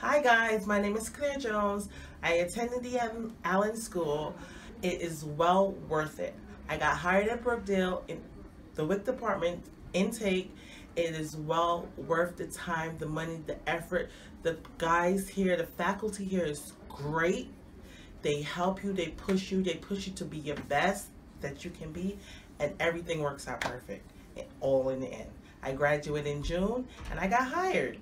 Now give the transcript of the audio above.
Hi guys, my name is Claire Jones. I attended the Allen School. It is well worth it. I got hired at Brookdale in the WIC department intake. It is well worth the time, the money, the effort. The guys here, the faculty here is great. They help you, they push you, they push you to be your best that you can be, and everything works out perfect, all in the end. I graduated in June and I got hired.